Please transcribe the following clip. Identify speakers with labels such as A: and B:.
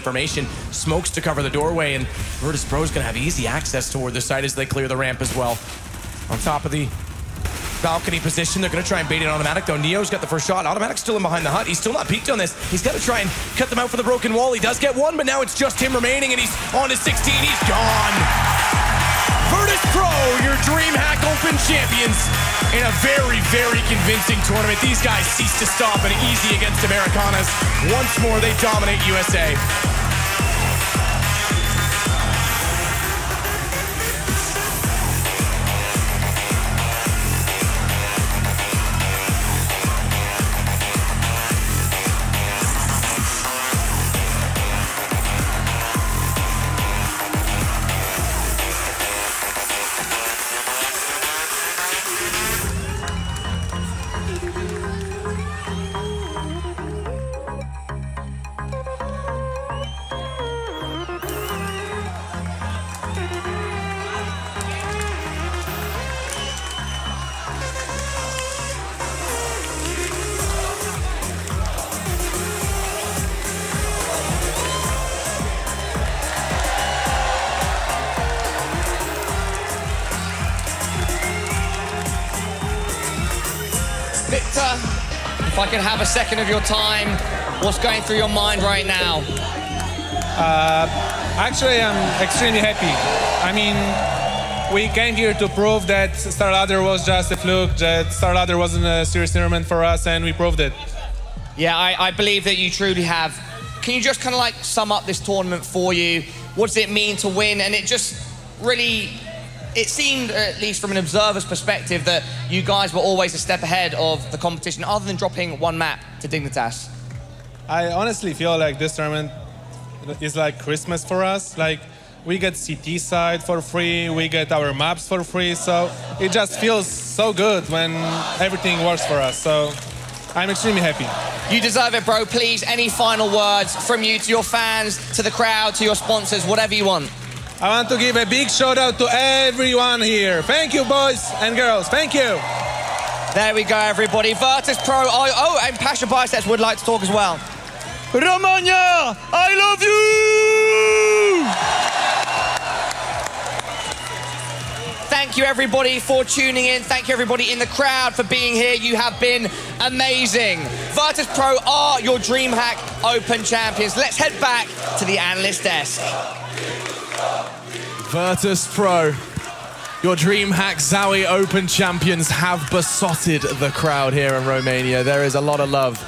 A: information. Smokes to cover the doorway, and Virtus Pro is going to have easy access toward the site as they clear the ramp as well. On top of the balcony position. They're going to try and bait it autimatic, though. Neo's got the first shot. autimatic's still in behind the hut. He's still not peaked on this. He's got to try and cut them out for the broken wall. He does get one, but now it's just him remaining, and he's on to 16. He's gone. Virtus Pro, your DreamHack Open champions in a very, very convincing tournament. These guys cease to stop and easy against Americanas. Once more, they dominate USA.
B: Victor, if I could have a second of your time, what's going through your mind right now?
C: Uh, actually, I'm extremely happy. I mean, we came here to prove that Star Ladder was just a fluke, that Star Ladder wasn't a serious tournament for us, and we proved it.
B: Yeah, I, I believe that you truly have. Can you just kind of like sum up this tournament for you? What does it mean to win? And it just really, it seemed, at least from an observer's perspective, that you guys were always a step ahead of the competition, other than dropping one map to Dignitas.
C: I honestly feel like this tournament is like Christmas for us. Like, we get CT side for free, we get our maps for free, so it just feels so good when everything works for us. So I'm extremely happy.
B: You deserve it, bro. Please, any final words from you to your fans, to the crowd, to your sponsors, whatever you want.
C: I want to give a big shout out to everyone here. Thank you, boys and girls. Thank you.
B: There we go, everybody. Virtus Pro. Oh, oh and pashaBiceps would like to talk as well. Romagna, Thank you, everybody, for tuning in. Thank you, everybody in the crowd, for being here. You have been amazing. Virtus Pro are your DreamHack Open champions. Let's head back to the analyst desk.
D: Virtus Pro, your DreamHack Zowie Open champions have besotted the crowd here in Romania. There is a lot of love